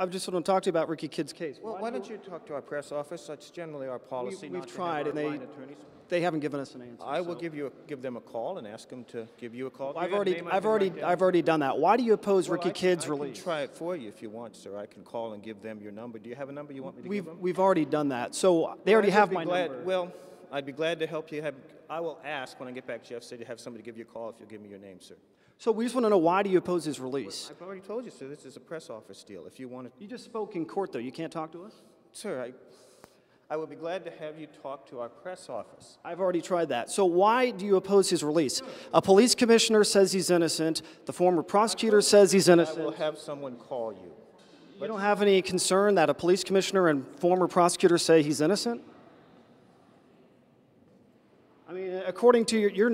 I just want to talk to you about Ricky Kidd's case. Well, why don't you talk to our press office? That's generally our policy. To have tried, and they, attorneys. they haven't given us an answer. I will so- give you, a- give them a call and ask them to give you a call. I've got a already, I I've already, down? I've already done that. Why do you oppose Well, Ricky I Kidd's I release? can try it for you if you want, sir. I can call and give them your number. Do you have a number you want me to We've, give them? we've already done that. So they already have my glad- number. Well, I'd be glad to help you have, I will ask when I get back, Jeff said to have somebody give you a call if you'll give me your name, sir. So we just want to know why do you oppose his release? I've already told you, sir, this is a press office deal. If you want to, You just spoke in court, though. You can't talk to us? sir, I, I would be glad to have you talk to our press office. I've already tried that. So why do you oppose his release? A police commissioner says he's innocent. The former prosecutor says he's innocent. I will have someone call you. You don't have any concern that a police commissioner and former prosecutor say he's innocent? I mean, according to your, your